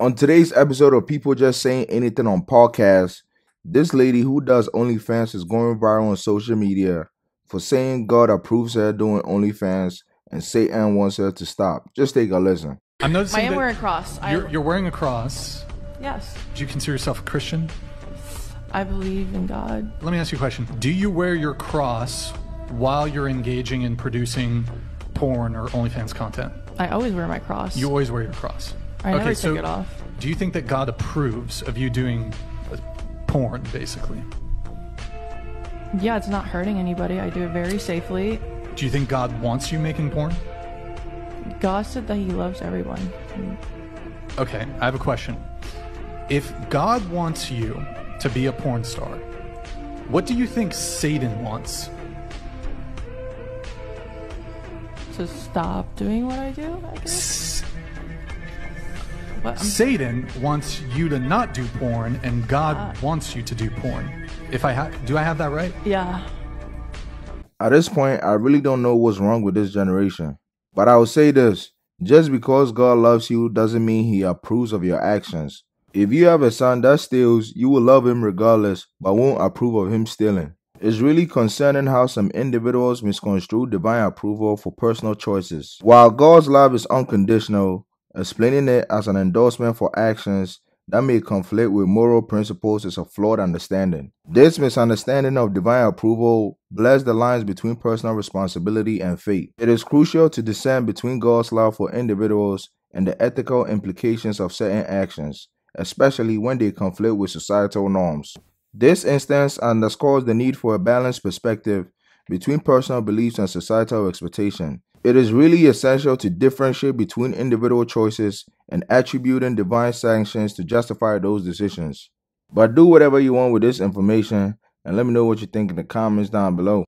On today's episode of People Just Saying Anything on podcast, this lady who does OnlyFans is going viral on social media for saying God approves her doing OnlyFans and Satan wants her to stop. Just take a listen. I'm I am wearing a cross. You're, you're wearing a cross. yes, Do you consider yourself a Christian? I believe in God. Let me ask you a question. Do you wear your cross while you're engaging in producing porn or OnlyFans content? I always wear my cross. You always wear your cross. I never take it off. Do you think that God approves of you doing uh, porn, basically? Yeah, it's not hurting anybody. I do it very safely. Do you think God wants you making porn? God said that He loves everyone. Okay, I have a question. If God wants you to be a porn star, what do you think Satan wants? To stop doing what I do. I guess. S- Satan wants you to not do porn, and God Ah. wants you to do porn. If I ha- do, I have that right? yeah, At this point, I really don't know what's wrong with this generation. But I will say this just because God loves you doesn't mean He approves of your actions. If you have a son that steals, you will love him regardless, but won't approve of him stealing. It's really concerning how some individuals misconstrue divine approval for personal choices. While God's love is unconditional, explaining it as an endorsement for actions that may conflict with moral principles is a flawed understanding. This misunderstanding of divine approval blurs the lines between personal responsibility and faith. It is crucial to discern between God's love for individuals and the ethical implications of certain actions, especially when they conflict with societal norms. This instance underscores the need for a balanced perspective between personal beliefs and societal expectation. It is really essential to differentiate between individual choices and attributing divine sanctions to justify those decisions. But do whatever you want with this information and let me know what you think in the comments down below.